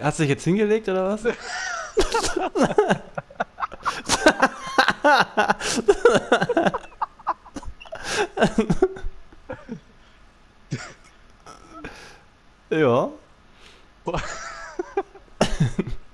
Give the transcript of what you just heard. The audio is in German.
Hast du dich jetzt hingelegt oder was? ja.